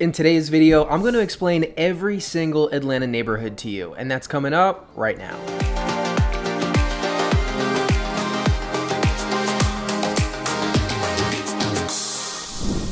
In today's video, I'm going to explain every single Atlanta neighborhood to you, and that's coming up right now.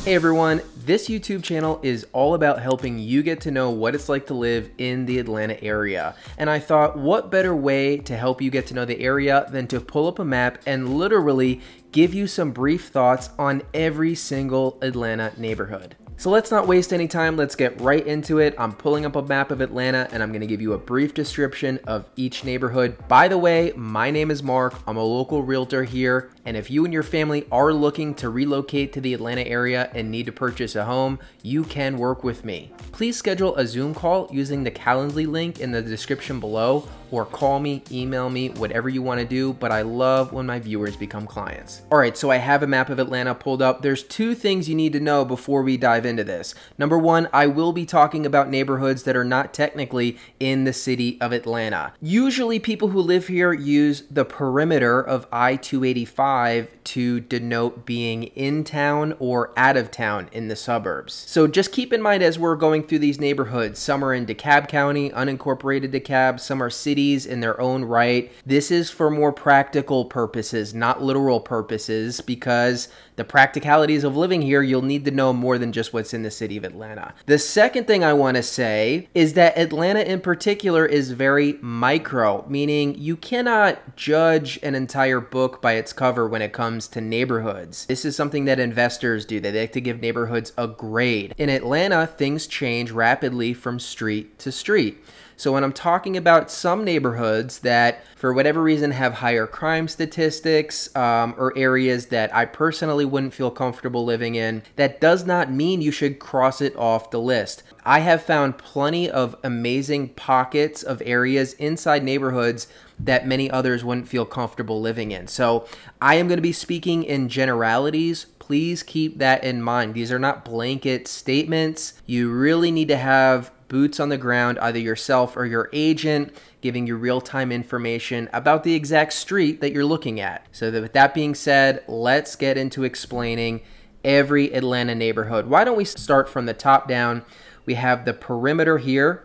Hey everyone, this YouTube channel is all about helping you get to know what it's like to live in the Atlanta area. And I thought, what better way to help you get to know the area than to pull up a map and literally give you some brief thoughts on every single Atlanta neighborhood. So let's not waste any time, let's get right into it. I'm pulling up a map of Atlanta and I'm gonna give you a brief description of each neighborhood. By the way, my name is Marc, I'm a local realtor here, and if you and your family are looking to relocate to the Atlanta area and need to purchase a home, you can work with me. Please schedule a Zoom call using the Calendly link in the description below or call me, email me, whatever you want to do, but I love when my viewers become clients. All right, so I have a map of Atlanta pulled up. There's two things you need to know before we dive into this. Number one, I will be talking about neighborhoods that are not technically in the city of Atlanta. Usually people who live here use the perimeter of I-285 to denote being in town or out of town in the suburbs. So just keep in mind as we're going through these neighborhoods, some are in DeKalb County, unincorporated DeKalb, some are cities in their own right. This is for more practical purposes, not literal purposes, because the practicalities of living here, you'll need to know more than just what's in the city of Atlanta. The second thing I want to say is that Atlanta in particular is very micro, meaning you cannot judge an entire book by its cover when it comes to neighborhoods. This is something that investors do. They like to give neighborhoods a grade. In Atlanta, things change rapidly from street to street. So when I'm talking about some neighborhoods that, for whatever reason, have higher crime statistics um, or areas that I personally wouldn't feel comfortable living in, that does not mean you should cross it off the list. I have found plenty of amazing pockets of areas inside neighborhoods that many others wouldn't feel comfortable living in. So I am going to be speaking in generalities please keep that in mind. These are not blanket statements. You really need to have boots on the ground, either yourself or your agent, giving you real time information about the exact street that you're looking at. So, that with that being said, let's get into explaining every Atlanta neighborhood. Why don't we start from the top down? We have the perimeter here,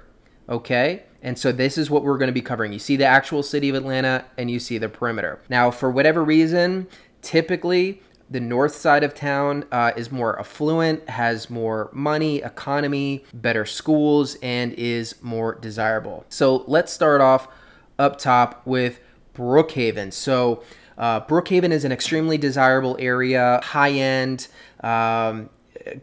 okay? And so this is what we're going to be covering. You see the actual city of Atlanta and you see the perimeter. Now, for whatever reason, typically the north side of town uh, is more affluent, has more money, economy, better schools, and is more desirable. So let's start off up top with Brookhaven. So uh, Brookhaven is an extremely desirable area, high end. Um,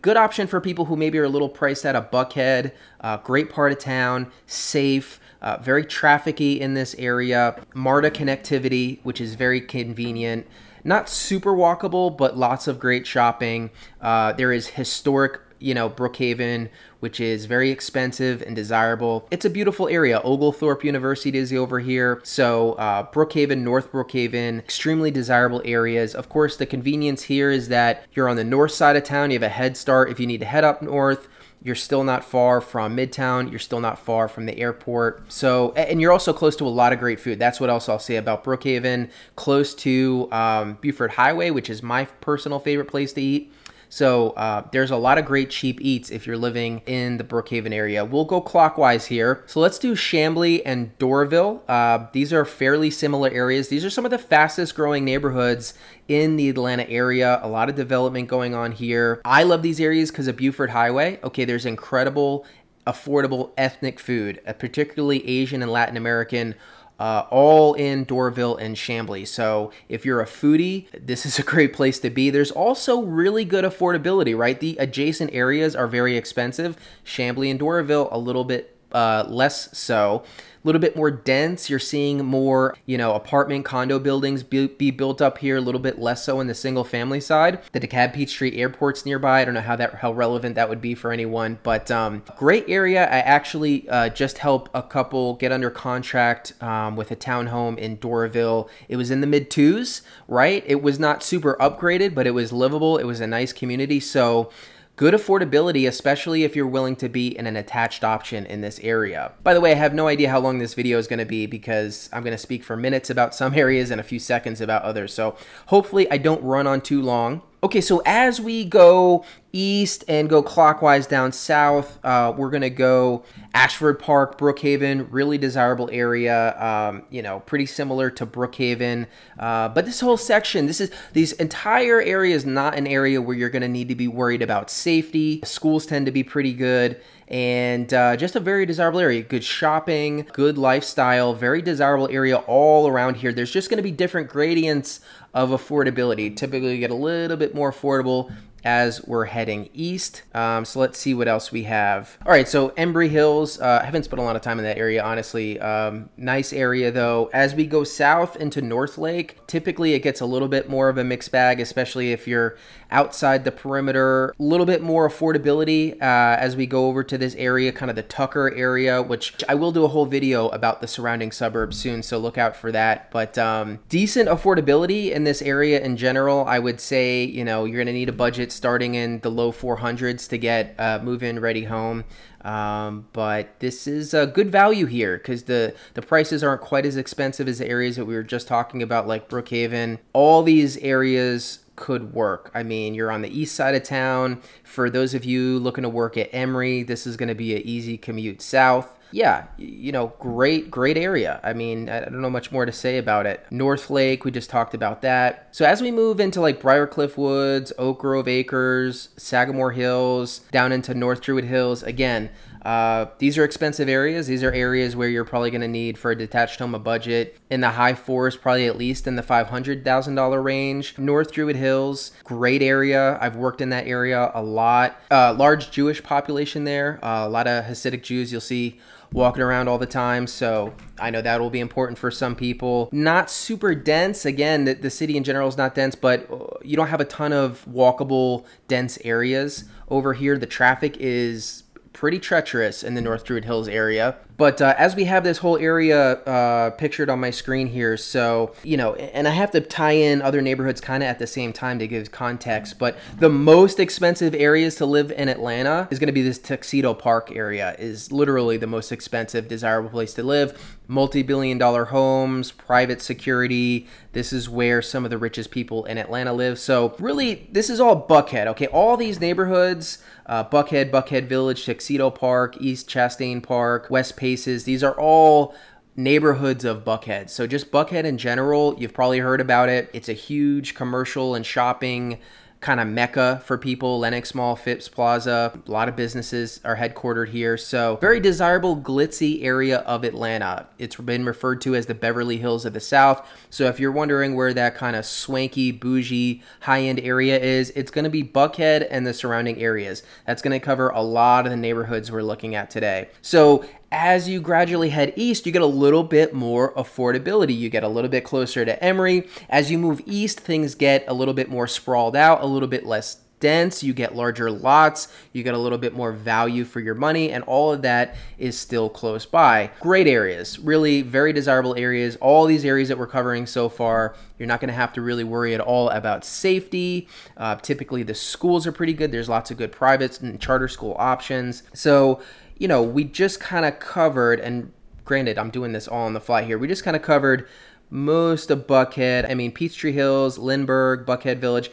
good option for people who maybe are a little priced at a Buckhead. Uh, great part of town, safe. Uh, very trafficy in this area. MARTA connectivity, which is very convenient not super walkable, but lots of great shopping. Uh, there is historic, you know, Brookhaven, which is very expensive and desirable. It's a beautiful area. Oglethorpe University is over here. So uh, Brookhaven, North Brookhaven, extremely desirable areas. Of course, the convenience here is that you're on the north side of town. You have a head start if you need to head up north. You're still not far from Midtown. You're still not far from the airport. So, and you're also close to a lot of great food. That's what else I'll say about Brookhaven. Close to um, Buford Highway, which is my personal favorite place to eat. So uh, there's a lot of great cheap eats if you're living in the Brookhaven area. We'll go clockwise here. So let's do Chamblee and Doraville. Uh, these are fairly similar areas. These are some of the fastest growing neighborhoods in the Atlanta area. A lot of development going on here. I love these areas because of Buford Highway. Okay, there's incredible affordable ethnic food, uh, particularly Asian and Latin American uh, all in Doraville and Chamblee. So if you're a foodie, this is a great place to be. There's also really good affordability, right? The adjacent areas are very expensive. Chamblee and Doraville, a little bit uh, less so a little bit more dense. You're seeing more, you know, apartment condo buildings be, be built up here, a little bit less so in the single family side. The DeKalb Peachtree Airport's nearby. I don't know how that how relevant that would be for anyone, but um, great area. I actually uh, just helped a couple get under contract um, with a townhome in Doraville. It was in the mid twos, right? It was not super upgraded, but it was livable. It was a nice community. So Good affordability, especially if you're willing to be in an attached option in this area. By the way, I have no idea how long this video is going to be because I'm going to speak for minutes about some areas and a few seconds about others. So hopefully I don't run on too long. Okay, so as we go east and go clockwise down south, uh, we're going to go Ashford Park, Brookhaven, really desirable area, um, you know, pretty similar to Brookhaven. Uh, but this whole section, this is, these entire area is not an area where you're going to need to be worried about safety. Schools tend to be pretty good and uh, just a very desirable area. Good shopping, good lifestyle, very desirable area all around here. There's just going to be different gradients of affordability. Typically, you get a little bit more affordable as we're heading east. Um, so let's see what else we have. All right, so Embry Hills. Uh, I haven't spent a lot of time in that area, honestly. Um, nice area though. As we go south into North Lake, typically it gets a little bit more of a mixed bag, especially if you're outside the perimeter. A little bit more affordability uh, as we go over to this area, kind of the Tucker area, which I will do a whole video about the surrounding suburbs soon, so look out for that. But um, decent affordability in this area in general. I would say, you know, you're gonna need a budget starting in the low 400s to get a move-in ready home. Um, but this is a good value here because the, the prices aren't quite as expensive as the areas that we were just talking about, like Brookhaven. All these areas could work. I mean, you're on the east side of town. For those of you looking to work at Emory, this is going to be an easy commute south yeah, you know, great, great area. I mean, I don't know much more to say about it. North Lake, we just talked about that. So as we move into like Briarcliff Woods, Oak Grove Acres, Sagamore Hills, down into North Druid Hills, again, uh, these are expensive areas. These are areas where you're probably going to need for a detached home a budget in the high fours, probably at least in the $500,000 range. North Druid Hills, great area. I've worked in that area a lot. Uh, large Jewish population there, uh, a lot of Hasidic Jews you'll see walking around all the time. So I know that will be important for some people. Not super dense. Again, the, the city in general is not dense, but uh, you don't have a ton of walkable, dense areas over here. The traffic is pretty treacherous in the North Druid Hills area. But uh, as we have this whole area uh, pictured on my screen here, so, you know, and I have to tie in other neighborhoods kind of at the same time to give context, but the most expensive areas to live in Atlanta is going to be this Tuxedo Park area is literally the most expensive, desirable place to live. Multi-billion dollar homes, private security. This is where some of the richest people in Atlanta live. So really, this is all Buckhead, okay? All these neighborhoods, uh, Buckhead, Buckhead Village, Tuxedo Park, East Chastain Park, West Payson, Paces. These are all neighborhoods of Buckhead. So just Buckhead in general, you've probably heard about it. It's a huge commercial and shopping kind of mecca for people. Lenox Mall, Phipps Plaza, a lot of businesses are headquartered here. So very desirable, glitzy area of Atlanta. It's been referred to as the Beverly Hills of the South. So if you're wondering where that kind of swanky, bougie, high-end area is, it's going to be Buckhead and the surrounding areas. That's going to cover a lot of the neighborhoods we're looking at today. So as you gradually head east, you get a little bit more affordability. You get a little bit closer to Emory. As you move east, things get a little bit more sprawled out, a little bit less dense, you get larger lots, you get a little bit more value for your money, and all of that is still close by. Great areas, really very desirable areas. All these areas that we're covering so far, you're not going to have to really worry at all about safety. Uh, typically, the schools are pretty good. There's lots of good privates and charter school options. So, you know, we just kind of covered, and granted, I'm doing this all on the fly here, we just kind of covered most of Buckhead. I mean, Peachtree Hills, Lindbergh, Buckhead Village.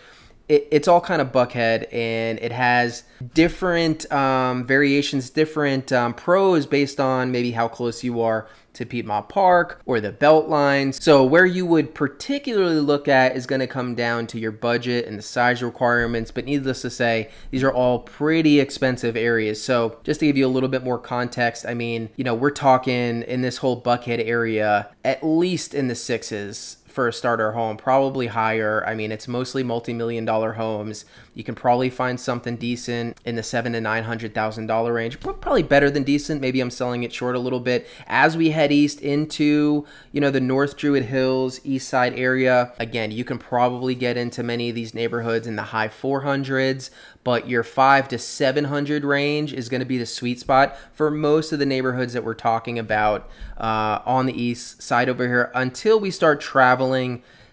It, it's all kind of Buckhead, and it has different um, variations, different um, pros based on maybe how close you are to Piedmont Park or the Beltline. So where you would particularly look at is going to come down to your budget and the size requirements. But needless to say, these are all pretty expensive areas. So just to give you a little bit more context, I mean, you know, we're talking in this whole Buckhead area, at least in the sixes for a starter home, probably higher. I mean, it's mostly multi-million dollar homes. You can probably find something decent in the seven to nine hundred thousand dollar range. Probably better than decent. Maybe I'm selling it short a little bit. As we head east into you know the North Druid Hills, East Side area, again, you can probably get into many of these neighborhoods in the high 400s but your five to 700 range is going to be the sweet spot for most of the neighborhoods that we're talking about uh, on the east side over here until we start traveling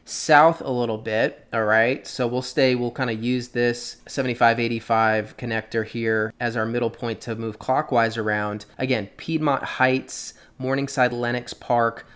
south a little bit all right? So we'll stay we'll kind of use this 7585 connector here as our middle point to move clockwise around. Again piedmont heights morningside lenox park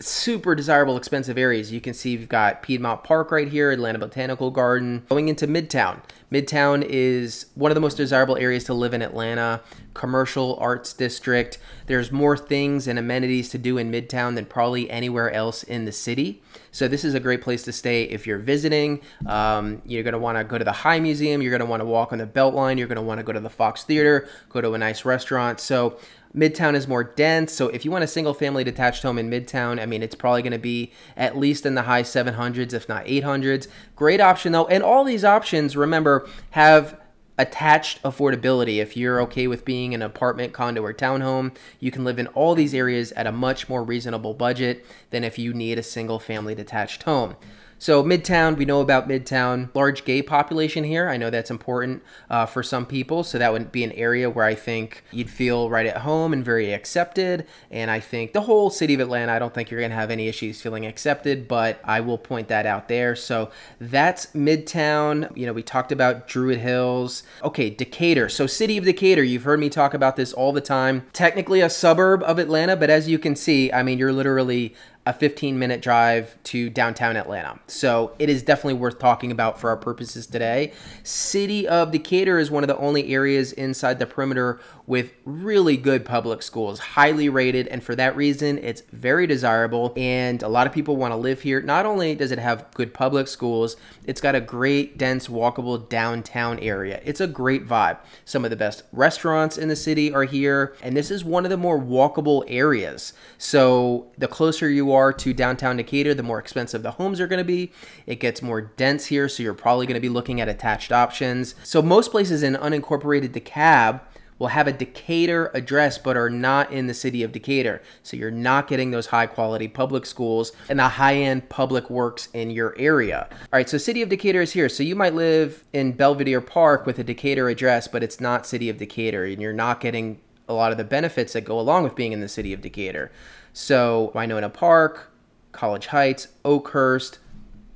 super desirable, expensive areas. You can see you've got Piedmont Park right here, Atlanta Botanical Garden. Going into Midtown. Midtown is one of the most desirable areas to live in Atlanta. Commercial arts district. There's more things and amenities to do in Midtown than probably anywhere else in the city. So this is a great place to stay if you're visiting. Um, you're going to want to go to the High Museum. You're going to want to walk on the Beltline. You're going to want to go to the Fox Theater, go to a nice restaurant. So Midtown is more dense. So if you want a single family detached home in Midtown, I mean, it's probably going to be at least in the high 700s, if not 800s. Great option though. And all these options, remember, have attached affordability. If you're okay with being an apartment, condo, or townhome, you can live in all these areas at a much more reasonable budget than if you need a single family detached home. So Midtown, we know about Midtown, large gay population here. I know that's important uh, for some people. So that would be an area where I think you'd feel right at home and very accepted. And I think the whole city of Atlanta, I don't think you're going to have any issues feeling accepted, but I will point that out there. So that's Midtown. You know, we talked about Druid Hills. Okay, Decatur. So city of Decatur, you've heard me talk about this all the time. Technically a suburb of Atlanta, but as you can see, I mean, you're literally a 15 minute drive to downtown Atlanta. So it is definitely worth talking about for our purposes today. City of Decatur is one of the only areas inside the perimeter with really good public schools, highly rated, and for that reason, it's very desirable. And a lot of people want to live here. Not only does it have good public schools, it's got a great, dense, walkable downtown area. It's a great vibe. Some of the best restaurants in the city are here, and this is one of the more walkable areas. So the closer you are to downtown Decatur, the more expensive the homes are going to be. It gets more dense here, so you're probably going to be looking at attached options. So most places in unincorporated DeKalb will have a Decatur address but are not in the city of Decatur. So you're not getting those high quality public schools and the high end public works in your area. All right, so city of Decatur is here. So you might live in Belvedere Park with a Decatur address, but it's not city of Decatur and you're not getting a lot of the benefits that go along with being in the city of Decatur. So Winona Park, College Heights, Oakhurst,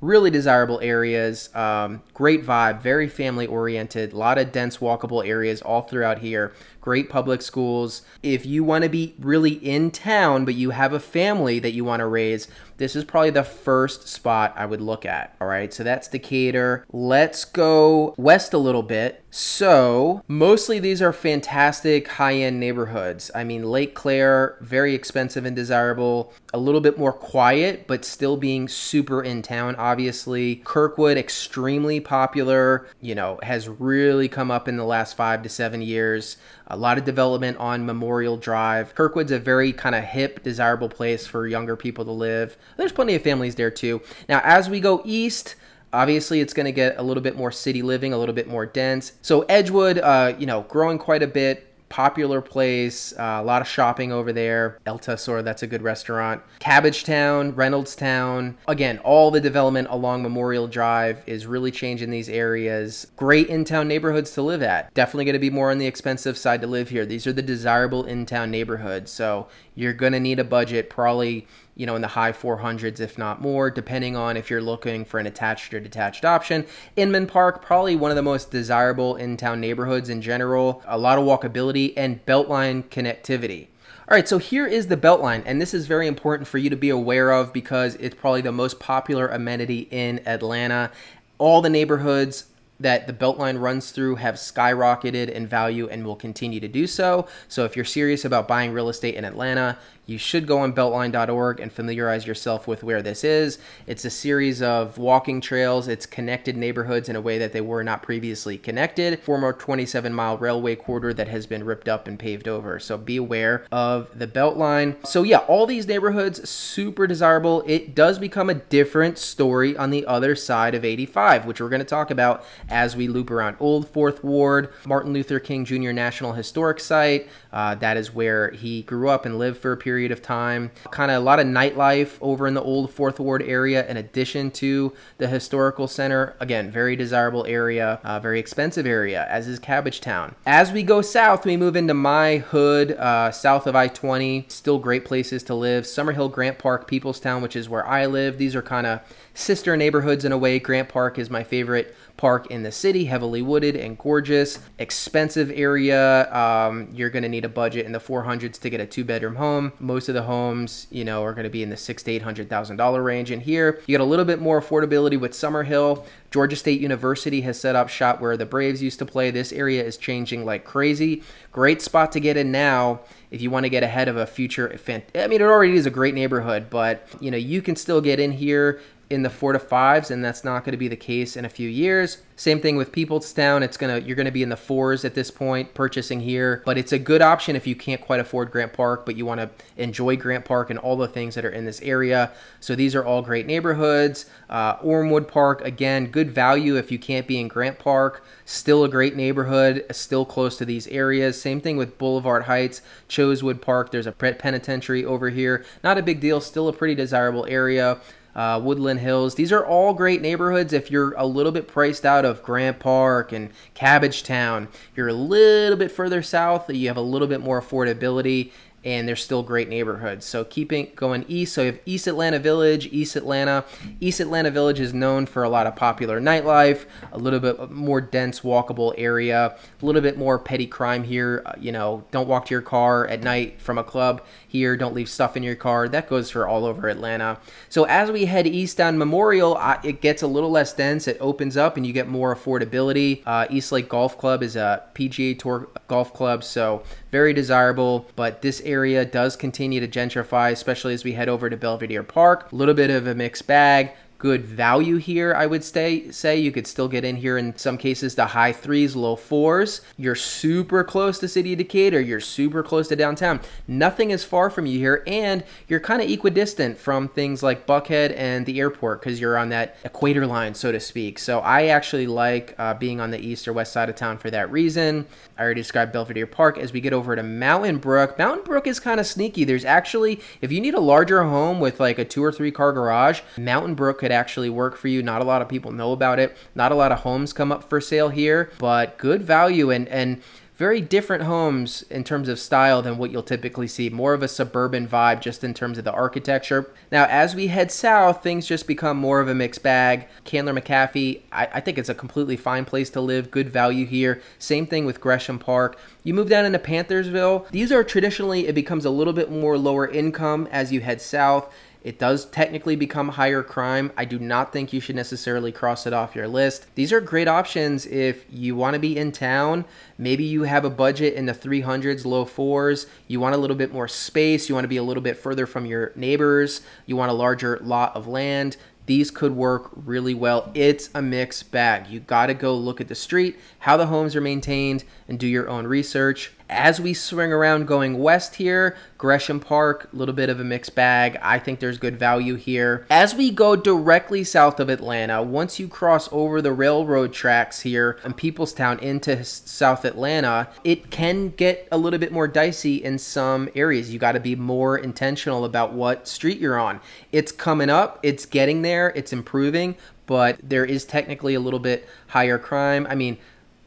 really desirable areas. Um, great vibe, very family oriented, a lot of dense walkable areas all throughout here. Great public schools. If you want to be really in town, but you have a family that you want to raise, this is probably the first spot I would look at. All right, so that's Decatur. Let's go west a little bit. So, mostly these are fantastic high end neighborhoods. I mean, Lake Claire, very expensive and desirable, a little bit more quiet, but still being super in town, obviously. Kirkwood, extremely popular, you know, has really come up in the last five to seven years. A lot of development on Memorial Drive. Kirkwood's a very kind of hip, desirable place for younger people to live. There's plenty of families there too. Now, as we go east, Obviously, it's going to get a little bit more city living, a little bit more dense. So Edgewood, uh, you know, growing quite a bit popular place, uh, a lot of shopping over there. El Tesoro, that's a good restaurant. Cabbagetown, Reynoldstown. Again, all the development along Memorial Drive is really changing these areas. Great in-town neighborhoods to live at. Definitely going to be more on the expensive side to live here. These are the desirable in-town neighborhoods. So you're going to need a budget probably you know, in the high 400s, if not more, depending on if you're looking for an attached or detached option. Inman Park, probably one of the most desirable in town neighborhoods in general. A lot of walkability and Beltline connectivity. All right, so here is the Beltline, and this is very important for you to be aware of because it's probably the most popular amenity in Atlanta. All the neighborhoods that the Beltline runs through have skyrocketed in value and will continue to do so. So if you're serious about buying real estate in Atlanta, you should go on beltline.org and familiarize yourself with where this is. It's a series of walking trails. It's connected neighborhoods in a way that they were not previously connected. Former 27 mile railway corridor that has been ripped up and paved over. So be aware of the Beltline. So yeah, all these neighborhoods, super desirable. It does become a different story on the other side of 85, which we're going to talk about as we loop around Old Fourth Ward, Martin Luther King Jr. National Historic Site. Uh, that is where he grew up and lived for a period period of time. Kind of a lot of nightlife over in the old Fourth Ward area, in addition to the historical center. Again, very desirable area, uh, very expensive area, as is Cabbagetown. As we go south, we move into my hood, uh, south of I 20. Still great places to live. Summerhill, Grant Park, Peoplestown, which is where I live. These are kind of sister neighborhoods in a way. Grant Park is my favorite park in the city, heavily wooded and gorgeous. Expensive area. Um, you're going to need a budget in the 400s to get a two bedroom home. Most of the homes, you know, are going to be in the six to eight hundred thousand dollar range. And here, you get a little bit more affordability with Summerhill. Georgia State University has set up shop where the Braves used to play. This area is changing like crazy. Great spot to get in now if you want to get ahead of a future event. I mean, it already is a great neighborhood, but you know, you can still get in here in the four to fives, and that's not going to be the case in a few years. Same thing with Peoplestown. It's gonna you're gonna be in the fours at this point purchasing here, but it's a good option if you can't quite afford Grant Park, but you want to enjoy Grant Park and all the things that are in this area. So these are all great neighborhoods. Uh, Ormwood Park again, good value if you can't be in Grant Park. Still a great neighborhood, still close to these areas. Same thing with Boulevard Heights, Chosewood Park. There's a penitentiary over here. Not a big deal. Still a pretty desirable area uh, Woodland Hills. These are all great neighborhoods if you're a little bit priced out of Grant Park and Cabbage Town. You're a little bit further south, you have a little bit more affordability and they're still great neighborhoods. So keeping going east, so you have East Atlanta Village, East Atlanta. East Atlanta Village is known for a lot of popular nightlife, a little bit more dense walkable area, a little bit more petty crime here. Uh, you know, don't walk to your car at night from a club here. Don't leave stuff in your car. That goes for all over Atlanta. So as we head east down Memorial, it gets a little less dense. It opens up and you get more affordability. Uh, east Lake Golf Club is a PGA Tour golf club, so very desirable. But this area does continue to gentrify, especially as we head over to Belvedere Park. A little bit of a mixed bag good value here, I would say. Say you could still get in here in some cases the high threes, low fours. You're super close to City of Decatur. You're super close to downtown. Nothing is far from you here, and you're kind of equidistant from things like Buckhead and the airport because you're on that equator line, so to speak. So I actually like uh, being on the east or west side of town for that reason. I already described Belvedere Park. As we get over to Mountain Brook, Mountain Brook is kind of sneaky. There's actually, if you need a larger home with like a two or three car garage, Mountain Brook could actually work for you. Not a lot of people know about it. Not a lot of homes come up for sale here, but good value and and very different homes in terms of style than what you'll typically see. More of a suburban vibe just in terms of the architecture. Now, as we head south, things just become more of a mixed bag. Candler McAfee, I, I think it's a completely fine place to live, good value here. Same thing with Gresham Park. You move down into Panthersville. These are traditionally, it becomes a little bit more lower income as you head south. It does technically become higher crime. I do not think you should necessarily cross it off your list. These are great options if you want to be in town. Maybe you have a budget in the 300s, low fours. You want a little bit more space. You want to be a little bit further from your neighbors. You want a larger lot of land these could work really well. It's a mixed bag. You got to go look at the street, how the homes are maintained, and do your own research. As we swing around going west here, Gresham Park, a little bit of a mixed bag. I think there's good value here. As we go directly south of Atlanta, once you cross over the railroad tracks here in Peoplestown into South Atlanta, it can get a little bit more dicey in some areas. You got to be more intentional about what street you're on. It's coming up, it's getting there, it's improving, but there is technically a little bit higher crime. I mean,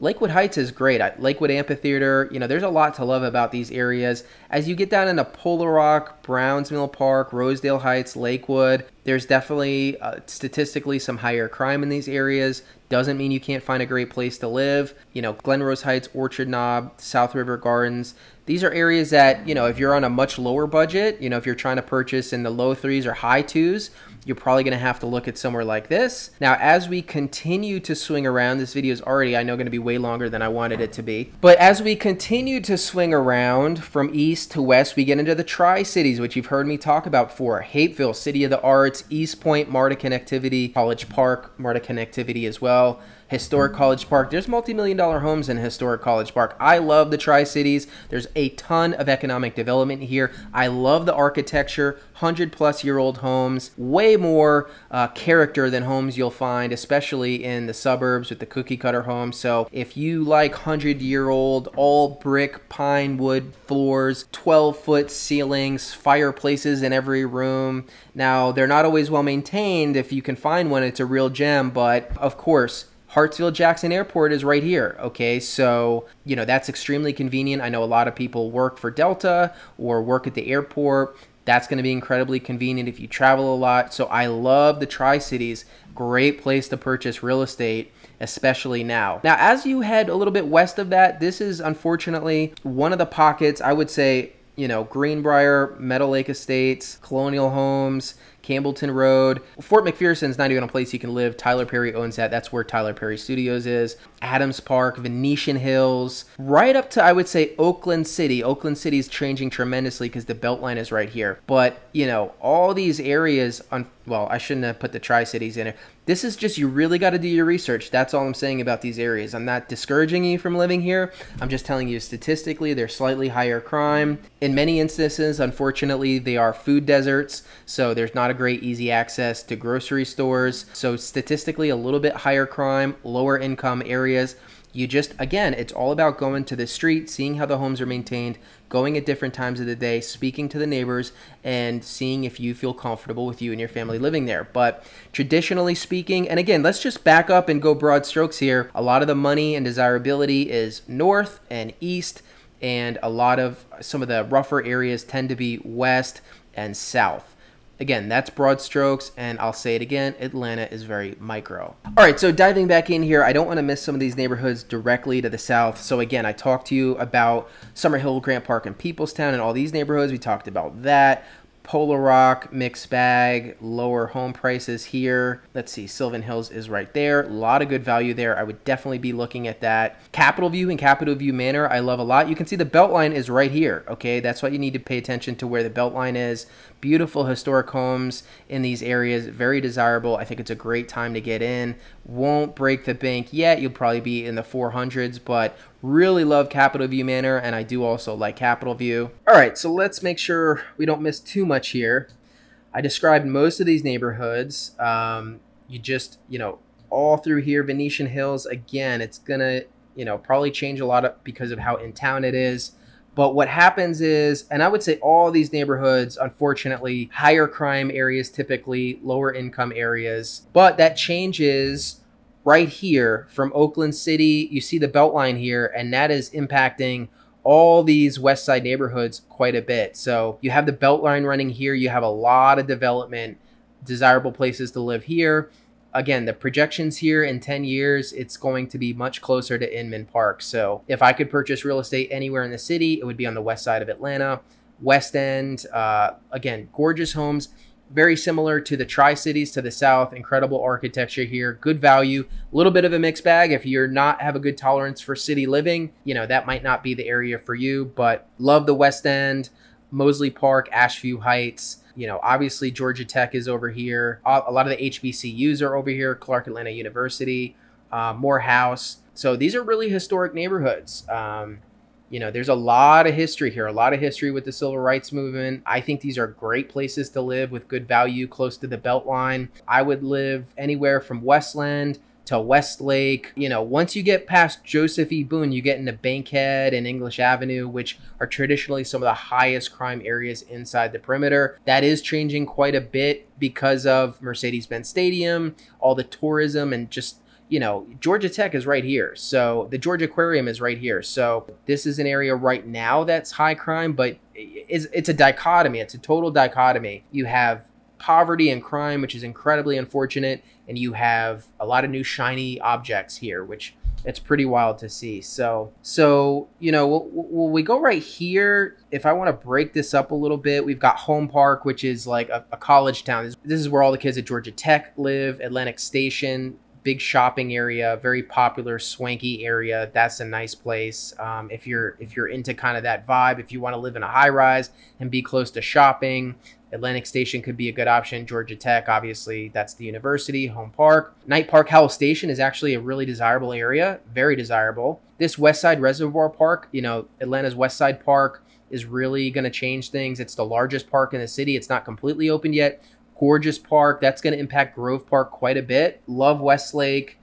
Lakewood Heights is great. Lakewood Amphitheater, you know, there's a lot to love about these areas. As you get down into Polar Rock, Browns Mill Park, Rosedale Heights, Lakewood, there's definitely uh, statistically some higher crime in these areas. Doesn't mean you can't find a great place to live. You know, Glenrose Heights, Orchard Knob, South River Gardens, these are areas that, you know, if you're on a much lower budget, you know, if you're trying to purchase in the low threes or high twos, you're probably to have to look at somewhere like this. Now, as we continue to swing around, this video is already, I know, to be way longer than I wanted it to be. But as we continue to swing around from east to west, we get into the Tri-Cities, which you've heard me talk about before. Hapeville, City of the Arts, East Point, MARTA connectivity, College Park, MARTA connectivity as well. Historic College Park. There's multi-million dollar homes in Historic College Park. I love the Tri-Cities. There's a ton of economic development here. I love the architecture. 100 plus year old homes. Way more uh, character than homes you'll find, especially in the suburbs with the cookie cutter homes. So if you like 100 year old, all brick pine wood floors, 12 foot ceilings, fireplaces in every room. Now, they're not always well maintained. If you can find one, it's a real gem, but of course, Hartsfield Jackson Airport is right here. Okay, so you know that's extremely convenient. I know a lot of people work for Delta or work at the airport. That's going to be incredibly convenient if you travel a lot. So I love the Tri Cities. Great place to purchase real estate especially now. Now, as you head a little bit west of that, this is unfortunately one of the pockets, I would say, you know, Greenbrier, Meadow Lake Estates, Colonial Homes, Campbellton Road. Fort McPherson's not even a place you can live. Tyler Perry owns that. That's where Tyler Perry Studios is. Adams Park, Venetian Hills, right up to, I would say, Oakland City. Oakland City is changing tremendously because the Beltline is right here. But, you know, all these areas, on, well, I shouldn't have put the Tri Cities in there. This is just, you really got to do your research. That's all I'm saying about these areas. I'm not discouraging you from living here. I'm just telling you statistically, they're slightly higher crime. In many instances, unfortunately, they are food deserts. So there's not a great easy access to grocery stores. So statistically, a little bit higher crime, lower income areas. You just, again, it's all about going to the street, seeing how the homes are maintained, going at different times of the day, speaking to the neighbors, and seeing if you feel comfortable with you and your family living there. But traditionally speaking, and again, let's just back up and go broad strokes here. A lot of the money and desirability is north and east, and a lot of some of the rougher areas tend to be west and south. Again, that's broad strokes, and I'll say it again Atlanta is very micro. All right, so diving back in here, I don't want to miss some of these neighborhoods directly to the south. So, again, I talked to you about Summerhill, Grant Park, and Peoplestown, and all these neighborhoods. We talked about that. Polar Rock, mixed bag, lower home prices here. Let's see, Sylvan Hills is right there. A lot of good value there. I would definitely be looking at that. Capital View and Capital View Manor, I love a lot. You can see the Beltline is right here, okay? That's why you need to pay attention to where the Beltline is. Beautiful historic homes in these areas, very desirable. I think it's a great time to get in. Won't break the bank yet. You'll probably be in the 400s, but really love Capital View Manor, and I do also like Capital View. All right, so let's make sure we don't miss too much here. I described most of these neighborhoods. Um, you just, you know, all through here, Venetian Hills, again, it's going to, you know, probably change a lot of, because of how in town it is. But what happens is, and I would say all these neighborhoods, unfortunately, higher crime areas typically, lower income areas. But that changes right here from Oakland City. You see the Beltline here, and that is impacting all these west side neighborhoods quite a bit. So you have the Beltline running here. You have a lot of development, desirable places to live here again, the projections here in 10 years, it's going to be much closer to Inman Park. So if I could purchase real estate anywhere in the city, it would be on the west side of Atlanta, West End. Uh, again, gorgeous homes. Very similar to the Tri Cities to the south. Incredible architecture here. Good value. A little bit of a mixed bag. If you're not have a good tolerance for city living, you know that might not be the area for you. But love the West End, Mozley Park, Ashview Heights you know, obviously Georgia Tech is over here. A lot of the HBCUs are over here. Clark Atlanta University, uh, Morehouse. So these are really historic neighborhoods. Um, you know, there's a lot of history here, a lot of history with the civil rights movement. I think these are great places to live with good value close to the Beltline. I would live anywhere from Westland to Westlake. You know, once you get past Joseph E. Boone, you get into Bankhead and English Avenue, which are traditionally some of the highest crime areas inside the perimeter. That is changing quite a bit because of Mercedes Benz Stadium, all the tourism, and just you know, Georgia Tech is right here. So the Georgia Aquarium is right here. So this is an area right now that's high crime, but it's, it's a dichotomy. It's a total dichotomy. You have poverty and crime, which is incredibly unfortunate. And you have a lot of new shiny objects here, which it's pretty wild to see. So, so you know, will we go right here. If I want to break this up a little bit, we've got Home Park, which is like a, a college town. This, this is where all the kids at Georgia Tech live. Atlantic Station, big shopping area, very popular, swanky area. That's a nice place. Um, if you're if you're into kind of that vibe, if you want to live in a high rise and be close to shopping, Atlantic Station could be a good option. Georgia Tech, obviously, that's the university, home park. Knight Park Howell Station is actually a really desirable area, very desirable. This West Side Reservoir Park, you know, Atlanta's West Side Park is really going to change things. It's the largest park in the city. It's not completely open yet. Gorgeous park. That's going to impact Grove Park quite a bit. Love Westlake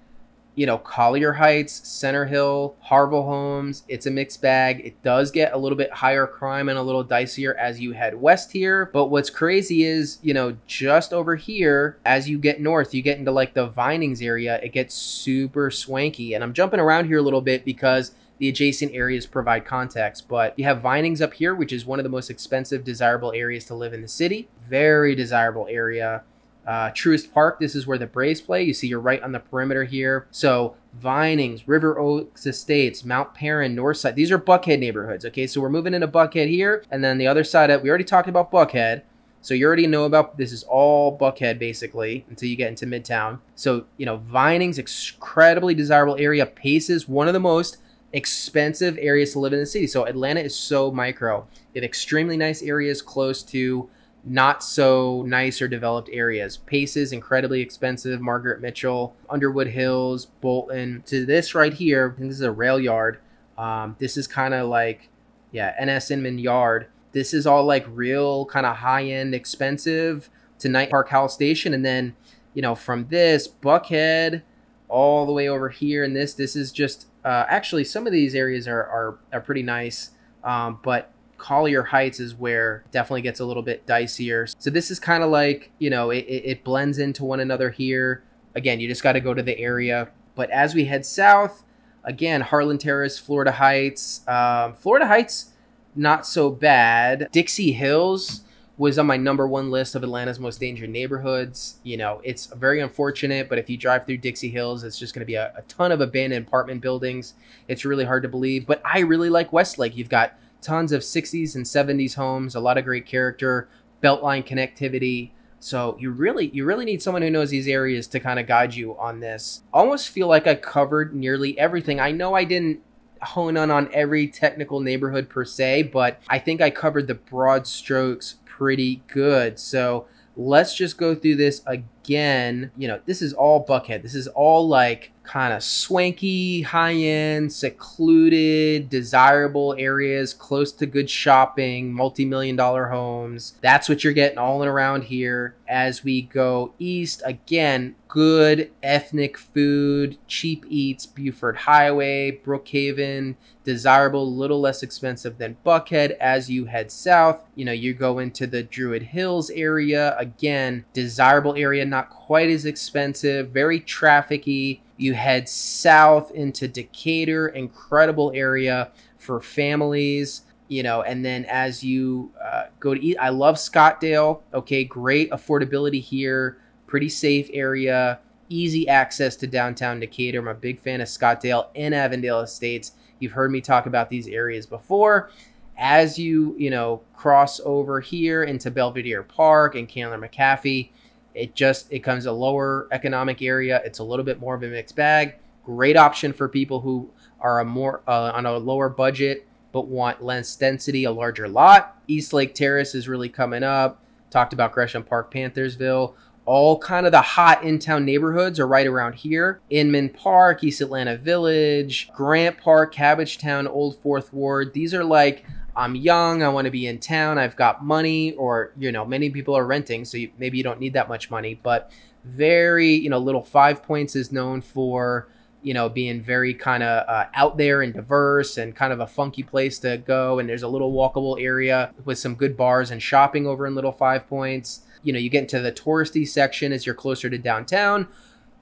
you know, Collier Heights, Center Hill, Harvel Homes. It's a mixed bag. It does get a little bit higher crime and a little dicier as you head west here. But what's crazy is, you know, just over here, as you get north, you get into like the Vinings area, it gets super swanky. And I'm jumping around here a little bit because the adjacent areas provide context. But you have Vinings up here, which is one of the most expensive, desirable areas to live in the city. Very desirable area Uh, Truist Park, this is where the Braves play. You see, you're right on the perimeter here. So Vinings, River Oaks Estates, Mount Paran, Northside. These are Buckhead neighborhoods. Okay, so we're moving into Buckhead here, and then the other side of we already talked about Buckhead. So you already know about this is all Buckhead basically until you get into Midtown. So you know Vinings, incredibly desirable area. Paces, one of the most expensive areas to live in the city. So Atlanta is so micro. You have extremely nice areas close to not so nice or developed areas. Paces, incredibly expensive. Margaret Mitchell, Underwood Hills, Bolton. To this right here, this is a rail yard. Um, this is kind of like, yeah, NS Inman Yard. This is all like real kind of high end, expensive to Knight Park Howell Station. And then, you know, from this, Buckhead all the way over here. And this, this is just, uh, actually, some of these areas are, are, are pretty nice. Um, but Collier Heights is where definitely gets a little bit dicier. So this is kind of like, you know, it, it blends into one another here. Again, you just got to go to the area. But as we head south, again, Harland Terrace, Florida Heights. Um, Florida Heights, not so bad. Dixie Hills was on my number one list of Atlanta's most dangerous neighborhoods. You know, it's very unfortunate, but if you drive through Dixie Hills, it's just going to be a, a ton of abandoned apartment buildings. It's really hard to believe. But I really like Westlake. You've got tons of 60s and 70s homes, a lot of great character, beltline connectivity. So you really you really need someone who knows these areas to kind of guide you on this. Almost feel like I covered nearly everything. I know I didn't hone in on every technical neighborhood per se, but I think I covered the broad strokes pretty good. So let's just go through this again. Again, you know, this is all Buckhead. This is all like kind of swanky, high end, secluded, desirable areas close to good shopping, multi million dollar homes. That's what you're getting all around here. As we go east, again, good ethnic food, cheap eats, Buford Highway, Brookhaven, desirable, little less expensive than Buckhead. As you head south, you know, you go into the Druid Hills area. Again, desirable area, not quite as expensive, very trafficy you head south into Decatur, incredible area for families, you know, and then as you uh, go to eat, I love Scottdale. Okay, great affordability here, pretty safe area, easy access to downtown Decatur. I'm a big fan of Scottdale and Avondale Estates. You've heard me talk about these areas before. As you, you know, cross over here into Belvedere Park and Candler McAfee, it just it comes a lower economic area. It's a little bit more of a mixed bag. Great option for people who are a more uh, on a lower budget but want less density, a larger lot. East Lake Terrace is really coming up. Talked about Gresham Park, Panthersville. All kind of the hot in-town neighborhoods are right around here. Inman Park, East Atlanta Village, Grant Park, Cabbagetown, Old Fourth Ward. These are like I'm young, I want to be in town, I've got money, or, you know, many people are renting, so you, maybe you don't need that much money, but very, you know, Little Five Points is known for, you know, being very kind of uh, out there and diverse and kind of a funky place to go. And there's a little walkable area with some good bars and shopping over in Little Five Points. You know, you get into the touristy section as you're closer to downtown.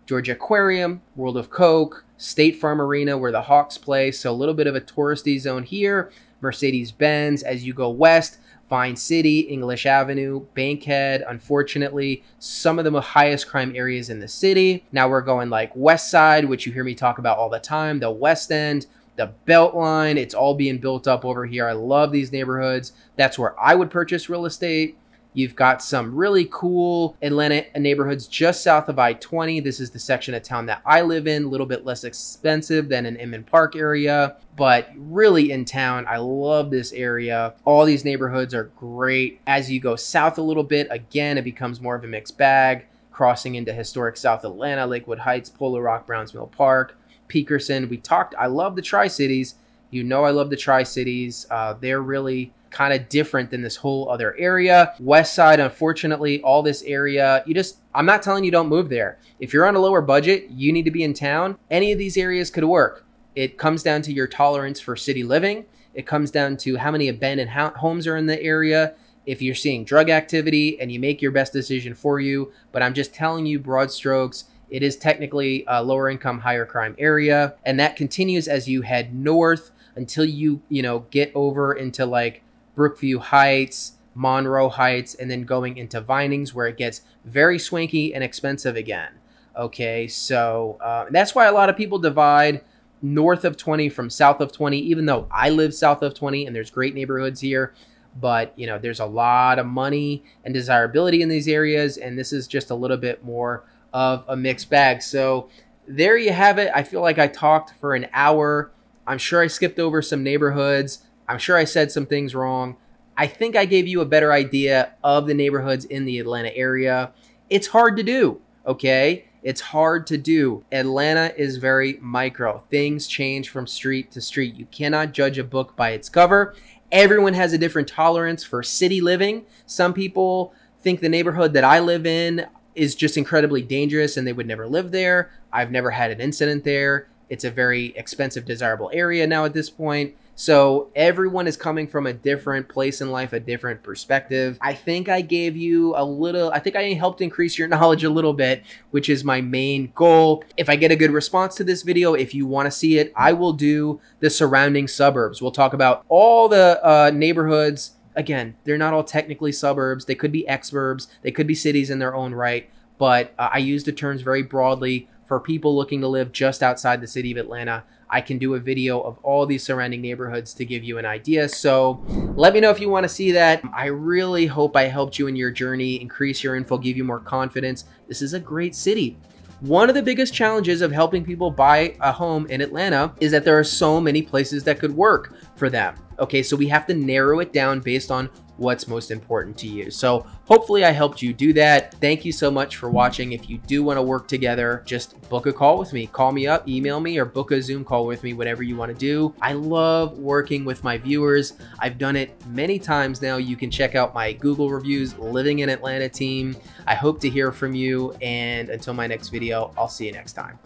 Georgia Aquarium, World of Coke, State Farm Arena where the Hawks play. So a little bit of a touristy zone here. Mercedes Benz as you go west. Vine City, English Avenue, Bankhead, unfortunately, some of the highest crime areas in the city. Now we're going like West Side, which you hear me talk about all the time, the West End, the Beltline. It's all being built up over here. I love these neighborhoods. That's where I would purchase real estate. You've got some really cool Atlanta neighborhoods just south of I-20. This is the section of town that I live in, a little bit less expensive than an Inman Park area, but really in town. I love this area. All these neighborhoods are great. As you go south a little bit, again, it becomes more of a mixed bag, crossing into historic South Atlanta, Lakewood Heights, Polar Rock, Browns Mill Park, Perkerson. We talked, I love the Tri-Cities. You know I love the Tri-Cities. Uh, they're really kind of different than this whole other area. West side, unfortunately, all this area, you just, I'm not telling you don't move there. If you're on a lower budget, you need to be in town. Any of these areas could work. It comes down to your tolerance for city living. It comes down to how many abandoned homes are in the area. If you're seeing drug activity and you make your best decision for you, but I'm just telling you broad strokes. It is technically a lower income, higher crime area. And that continues as you head north until you, you know, get over into like Brookview Heights, Monroe Heights, and then going into Vinings where it gets very swanky and expensive again. Okay, so uh, that's why a lot of people divide north of 20 from south of 20, even though I live south of 20 and there's great neighborhoods here. But, you know, there's a lot of money and desirability in these areas, and this is just a little bit more of a mixed bag. So there you have it. I feel like I talked for an hour. I'm sure I skipped over some neighborhoods. I'm sure I said some things wrong. I think I gave you a better idea of the neighborhoods in the Atlanta area. It's hard to do, okay? It's hard to do. Atlanta is very micro. Things change from street to street. You cannot judge a book by its cover. Everyone has a different tolerance for city living. Some people think the neighborhood that I live in is just incredibly dangerous and they would never live there. I've never had an incident there. It's a very expensive, desirable area now at this point. So everyone is coming from a different place in life, a different perspective. I think I gave you a little, I think I helped increase your knowledge a little bit, which is my main goal. If I get a good response to this video, if you want to see it, I will do the surrounding suburbs. We'll talk about all the uh, neighborhoods. Again, they're not all technically suburbs. They could be exurbs. They could be cities in their own right. But uh, I use the terms very broadly for people looking to live just outside the city of Atlanta. I can do a video of all these surrounding neighborhoods to give you an idea. So let me know if you want to see that. I really hope I helped you in your journey, increase your info, give you more confidence. This is a great city. One of the biggest challenges of helping people buy a home in Atlanta is that there are so many places that could work for them. Okay, so we have to narrow it down based on what's most important to you. So hopefully I helped you do that. Thank you so much for watching. If you do want to work together, just book a call with me. Call me up, email me, or book a Zoom call with me, whatever you want to do. I love working with my viewers. I've done it many times now. You can check out my Google reviews, Living in Atlanta team. I hope to hear from you. And until my next video, I'll see you next time.